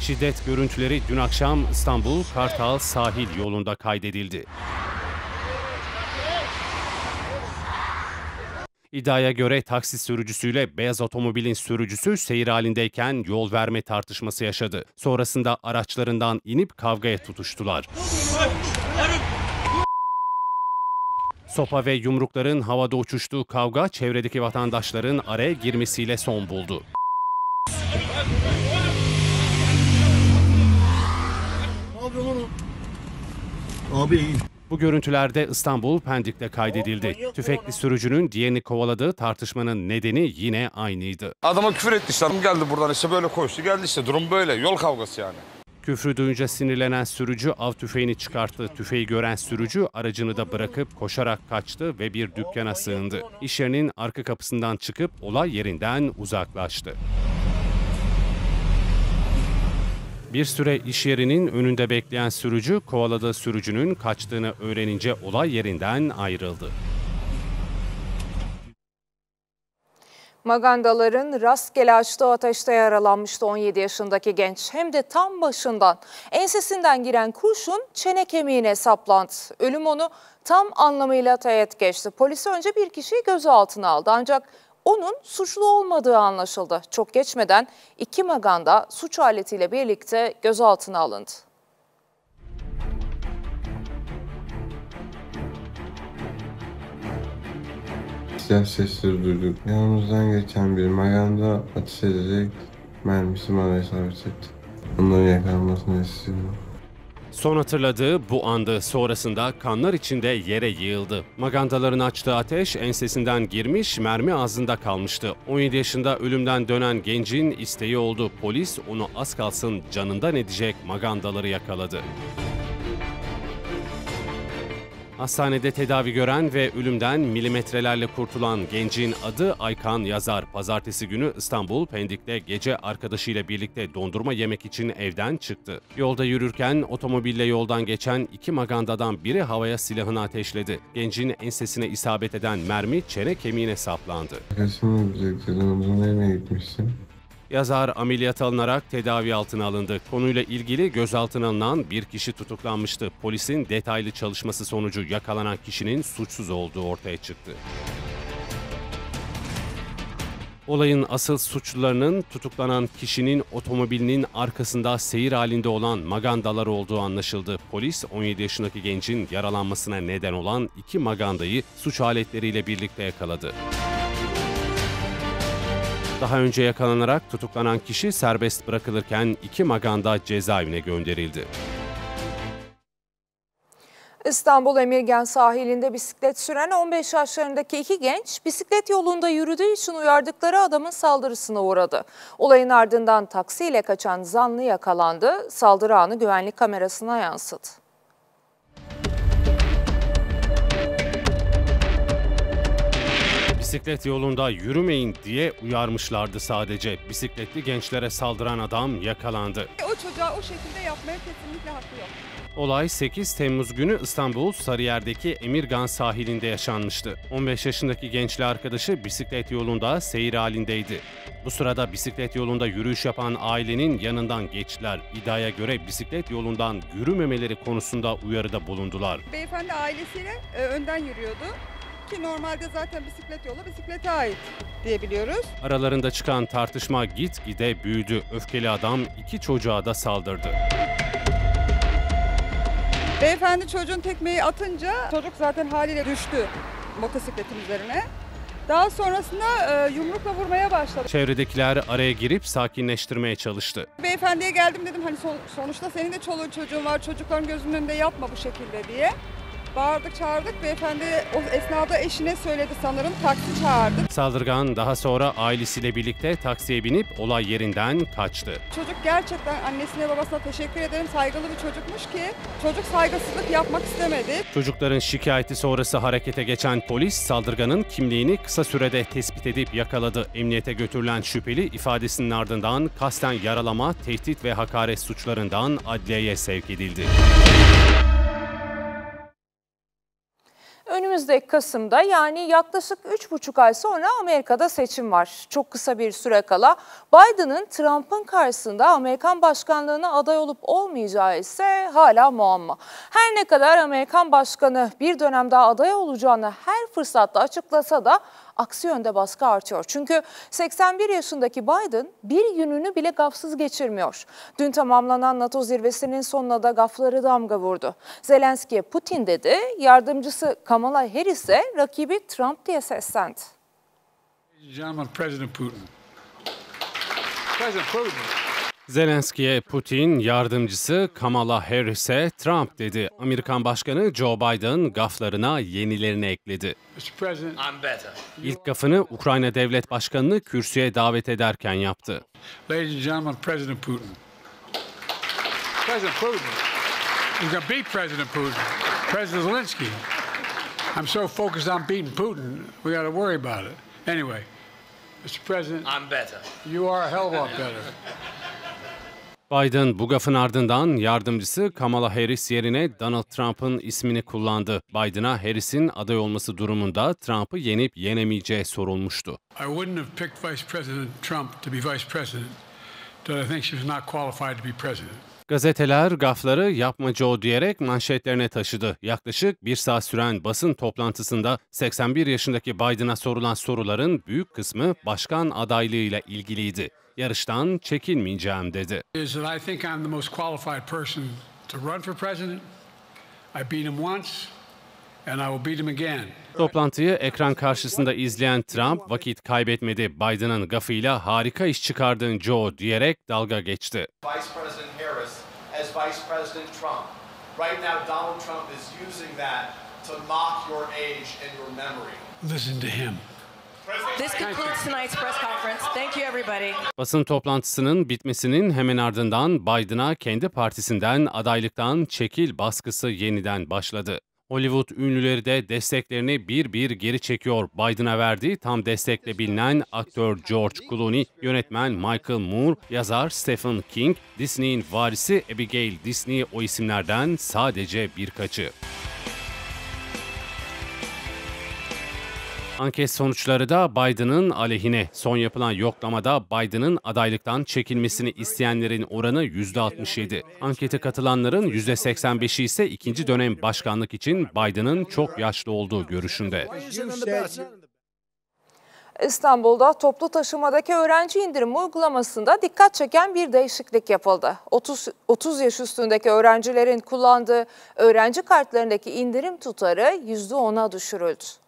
Şiddet görüntüleri dün akşam İstanbul Kartal sahil yolunda kaydedildi. İddiaya göre taksi sürücüsüyle beyaz otomobilin sürücüsü seyir halindeyken yol verme tartışması yaşadı. Sonrasında araçlarından inip kavgaya tutuştular. Sopa ve yumrukların havada uçuştuğu kavga çevredeki vatandaşların araya girmesiyle son buldu. Abi iyi. Bu görüntülerde İstanbul Pendik'te kaydedildi. Tüfekli sürücünün diğerini kovaladığı tartışmanın nedeni yine aynıydı. Adama küfür etti işte. Adam geldi buradan işte böyle koştu. Geldi işte durum böyle. Yol kavgası yani. Küfrü duyunca sinirlenen sürücü av tüfeğini çıkarttı. Tüfeği gören sürücü aracını da bırakıp koşarak kaçtı ve bir dükkana sığındı. İş yerinin arka kapısından çıkıp olay yerinden uzaklaştı. Bir süre iş yerinin önünde bekleyen sürücü kovaladığı sürücünün kaçtığını öğrenince olay yerinden ayrıldı. Magandaların rastgele açtığı ateşte yaralanmıştı 17 yaşındaki genç. Hem de tam başından ensesinden giren kurşun çene kemiğine saplandı. Ölüm onu tam anlamıyla teğet geçti. Polis önce bir kişiyi gözaltına aldı ancak onun suçlu olmadığı anlaşıldı. Çok geçmeden iki maganda suç aletiyle birlikte gözaltına alındı. Silah sesleri duyduk. Yanımızdan geçen bir maganda ateş ederek mermisi bana isabet etti. Onların yakalanmasını istiyorum. Son hatırladığı bu andı sonrasında kanlar içinde yere yığıldı. Magandaların açtığı ateş ensesinden girmiş, mermi ağzında kalmıştı. 17 yaşında ölümden dönen gencin isteği oldu. Polis onu az kalsın canından edecek magandaları yakaladı. Hastanede tedavi gören ve ölümden milimetrelerle kurtulan gencin adı Aykan Yazar. Pazartesi günü İstanbul Pendik'te gece arkadaşıyla birlikte dondurma yemek için evden çıktı. Yolda yürürken otomobille yoldan geçen iki magandadan biri havaya silahını ateşledi. Gencin ensesine isabet eden mermi çene kemiğine saplandı. Arkadaşımla birlikte dondurma yemeye gitmiştim. Yazar ameliyat alınarak tedavi altına alındı. Konuyla ilgili gözaltına alınan bir kişi tutuklanmıştı. Polisin detaylı çalışması sonucu yakalanan kişinin suçsuz olduğu ortaya çıktı. Olayın asıl suçlularının tutuklanan kişinin otomobilinin arkasında seyir halinde olan magandalar olduğu anlaşıldı. Polis 17 yaşındaki gencin yaralanmasına neden olan iki magandayı suç aletleriyle birlikte yakaladı. Daha önce yakalanarak tutuklanan kişi serbest bırakılırken iki maganda cezaevine gönderildi. İstanbul Emirgan sahilinde bisiklet süren 15 yaşlarındaki iki genç bisiklet yolunda yürüdüğü için uyardıkları adamın saldırısına uğradı. Olayın ardından taksiyle kaçan zanlı yakalandı. Saldırı anı güvenlik kamerasına yansıdı. Bisiklet yolunda yürümeyin diye uyarmışlardı sadece. Bisikletli gençlere saldıran adam yakalandı. O çocuğa o şekilde yapmaya kesinlikle hakkı yok. Olay 8 Temmuz günü İstanbul Sarıyer'deki Emirgan sahilinde yaşanmıştı. 15 yaşındaki gençli arkadaşı bisiklet yolunda seyir halindeydi. Bu sırada bisiklet yolunda yürüyüş yapan ailenin yanından geçtiler. İddiaya göre bisiklet yolundan yürümemeleri konusunda uyarıda bulundular. Beyefendi ailesiyle e, önden yürüyordu. Ki normalde zaten bisiklet yolu bisiklete ait diyebiliyoruz. Aralarında çıkan tartışma gitgide büyüdü. Öfkeli adam iki çocuğa da saldırdı. Beyefendi çocuğun tekmeyi atınca çocuk zaten haliyle düştü motosikletin üzerine. Daha sonrasında e, yumrukla vurmaya başladı. Çevredekiler araya girip sakinleştirmeye çalıştı. Beyefendiye geldim dedim hani son- sonuçta senin de çoluğun çocuğun var çocukların gözünün önünde yapma bu şekilde diye. Bağırdık çağırdık beyefendi o esnada eşine söyledi sanırım taksi çağırdı. Saldırgan daha sonra ailesiyle birlikte taksiye binip olay yerinden kaçtı. Çocuk gerçekten annesine babasına teşekkür ederim saygılı bir çocukmuş ki çocuk saygısızlık yapmak istemedi. Çocukların şikayeti sonrası harekete geçen polis saldırganın kimliğini kısa sürede tespit edip yakaladı. Emniyete götürülen şüpheli ifadesinin ardından kasten yaralama, tehdit ve hakaret suçlarından adliyeye sevk edildi. Önümüzdeki Kasım'da yani yaklaşık 3,5 ay sonra Amerika'da seçim var. Çok kısa bir süre kala Biden'ın Trump'ın karşısında Amerikan başkanlığına aday olup olmayacağı ise hala muamma. Her ne kadar Amerikan başkanı bir dönem daha aday olacağını her fırsatta açıklasa da aksi yönde baskı artıyor. Çünkü 81 yaşındaki Biden bir gününü bile gafsız geçirmiyor. Dün tamamlanan NATO zirvesinin sonuna da gafları damga vurdu. Zelenski'ye Putin dedi, yardımcısı Kamala Harris ise rakibi Trump diye seslendi. President Putin. President Putin. Zelenski'ye Putin, yardımcısı Kamala Harris'e Trump dedi. Amerikan Başkanı Joe Biden gaflarına yenilerini ekledi. İlk gafını Ukrayna Devlet Başkanı'nı kürsüye davet ederken yaptı. Ladies and gentlemen, President Putin. President Putin. He's going to beat President Putin. President Zelensky. I'm so focused on beating Putin, we got to worry about it. Anyway, Mr. President, I'm better. you are a hell of a lot better. Biden bu gafın ardından yardımcısı Kamala Harris yerine Donald Trump'ın ismini kullandı. Biden'a Harris'in aday olması durumunda Trump'ı yenip yenemeyeceği sorulmuştu. I wouldn't have picked Vice President Trump to be Vice President that I think she was not qualified to be President. Gazeteler gafları yapma Joe diyerek manşetlerine taşıdı. Yaklaşık bir saat süren basın toplantısında 81 yaşındaki Biden'a sorulan soruların büyük kısmı başkan adaylığıyla ilgiliydi. Yarıştan çekinmeyeceğim dedi. Toplantıyı ekran karşısında izleyen Trump vakit kaybetmedi. Biden'ın gafıyla harika iş çıkardın Joe diyerek dalga geçti. Vice President Harris as Vice President Trump. Right now, Donald Trump is using that to mock your age and your memory. Listen to him. This concludes tonight's press conference. Thank you, everybody. Basın toplantısının bitmesinin hemen ardından Biden'a kendi partisinden adaylıktan çekil baskısı yeniden başladı. Hollywood ünlüleri de desteklerini bir bir geri çekiyor. Biden'a verdiği tam destekle bilinen aktör George Clooney, yönetmen Michael Moore, yazar Stephen King, Disney'in varisi Abigail Disney o isimlerden sadece birkaçı. Anket sonuçları da Biden'ın aleyhine. Son yapılan yoklamada Biden'ın adaylıktan çekilmesini isteyenlerin oranı %67. Ankete katılanların %85'i ise ikinci dönem başkanlık için Biden'ın çok yaşlı olduğu görüşünde. İstanbul'da toplu taşımadaki öğrenci indirim uygulamasında dikkat çeken bir değişiklik yapıldı. 30, 30 yaş üstündeki öğrencilerin kullandığı öğrenci kartlarındaki indirim tutarı %10'a düşürüldü.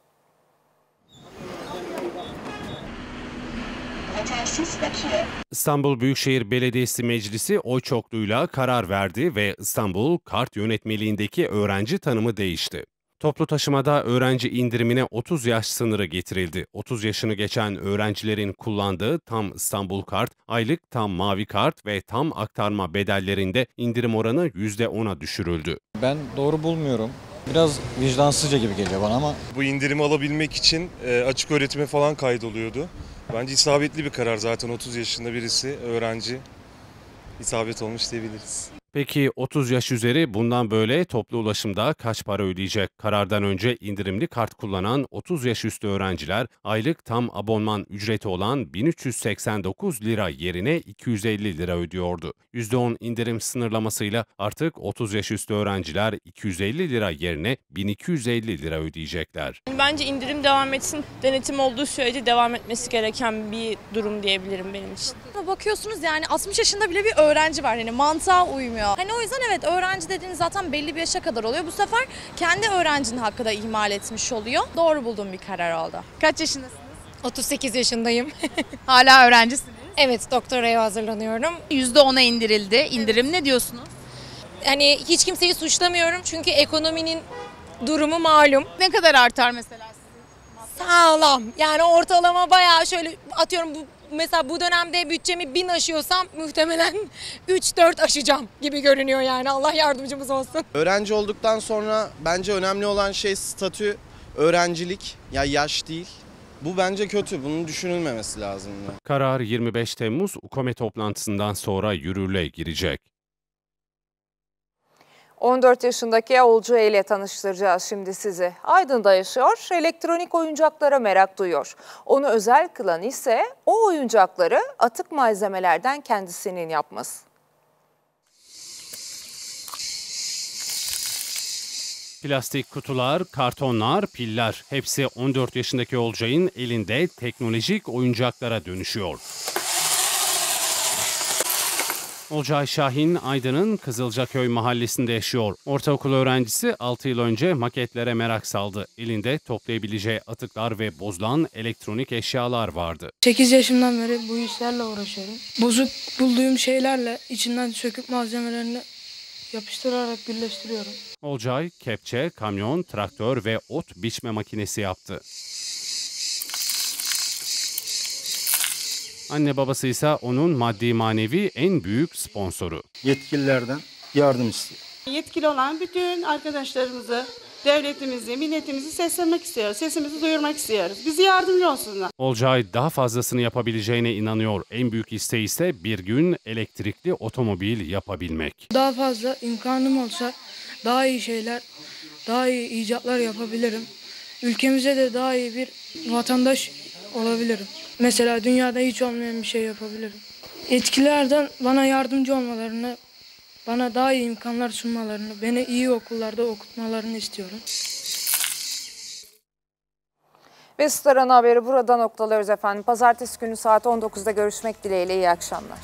İstanbul Büyükşehir Belediyesi Meclisi oy çokluğuyla karar verdi ve İstanbul Kart Yönetmeliğindeki öğrenci tanımı değişti. Toplu taşımada öğrenci indirimine 30 yaş sınırı getirildi. 30 yaşını geçen öğrencilerin kullandığı tam İstanbul Kart, aylık tam mavi kart ve tam aktarma bedellerinde indirim oranı %10'a düşürüldü. Ben doğru bulmuyorum. Biraz vicdansızca gibi geliyor bana ama Bu indirimi alabilmek için e, açık öğretime falan kaydoluyordu. Bence isabetli bir karar zaten 30 yaşında birisi öğrenci isabet olmuş diyebiliriz. Peki 30 yaş üzeri bundan böyle toplu ulaşımda kaç para ödeyecek? Karardan önce indirimli kart kullanan 30 yaş üstü öğrenciler aylık tam abonman ücreti olan 1389 lira yerine 250 lira ödüyordu. %10 indirim sınırlamasıyla artık 30 yaş üstü öğrenciler 250 lira yerine 1250 lira ödeyecekler. Bence indirim devam etsin. Denetim olduğu sürece devam etmesi gereken bir durum diyebilirim benim için. Bakıyorsunuz yani 60 yaşında bile bir öğrenci var. Yani mantığa uymuyor. Hani o yüzden evet öğrenci dediğiniz zaten belli bir yaşa kadar oluyor. Bu sefer kendi öğrencinin hakkı da ihmal etmiş oluyor. Doğru bulduğum bir karar oldu. Kaç yaşındasınız? 38 yaşındayım. Hala öğrencisiniz. Evet doktoraya hazırlanıyorum. %10'a indirildi. İndirim ne diyorsunuz? Hani hiç kimseyi suçlamıyorum çünkü ekonominin durumu malum. Ne kadar artar mesela? Sağlam. Yani ortalama bayağı şöyle atıyorum bu mesela bu dönemde bütçemi 1000 aşıyorsam muhtemelen 3-4 aşacağım gibi görünüyor yani. Allah yardımcımız olsun. Öğrenci olduktan sonra bence önemli olan şey statü, öğrencilik. Ya yaş değil. Bu bence kötü. Bunun düşünülmemesi lazımdı. Karar 25 Temmuz UKOME toplantısından sonra yürürlüğe girecek. 14 yaşındaki Olcu ile tanıştıracağız şimdi sizi. Aydın'da yaşıyor, elektronik oyuncaklara merak duyuyor. Onu özel kılan ise o oyuncakları atık malzemelerden kendisinin yapması. Plastik kutular, kartonlar, piller hepsi 14 yaşındaki Olcay'ın elinde teknolojik oyuncaklara dönüşüyor. Olcay Şahin, Aydın'ın Kızılcaköy mahallesinde yaşıyor. Ortaokul öğrencisi 6 yıl önce maketlere merak saldı. Elinde toplayabileceği atıklar ve bozulan elektronik eşyalar vardı. 8 yaşımdan beri bu işlerle uğraşıyorum. Bozuk bulduğum şeylerle içinden söküp malzemelerini yapıştırarak birleştiriyorum. Olcay, kepçe, kamyon, traktör ve ot biçme makinesi yaptı. Anne babası ise onun maddi manevi en büyük sponsoru. Yetkililerden yardım istiyor. Yetkili olan bütün arkadaşlarımızı, devletimizi, milletimizi seslenmek istiyoruz. Sesimizi duyurmak istiyoruz. Bizi yardımcı olsunlar. Olcay daha fazlasını yapabileceğine inanıyor. En büyük isteği ise bir gün elektrikli otomobil yapabilmek. Daha fazla imkanım olsa daha iyi şeyler, daha iyi icatlar yapabilirim. Ülkemize de daha iyi bir vatandaş olabilirim. Mesela dünyada hiç olmayan bir şey yapabilirim. Yetkililerden bana yardımcı olmalarını, bana daha iyi imkanlar sunmalarını, beni iyi okullarda okutmalarını istiyorum. Ve Star'ın haberi burada noktalıyoruz efendim. Pazartesi günü saat 19'da görüşmek dileğiyle iyi akşamlar.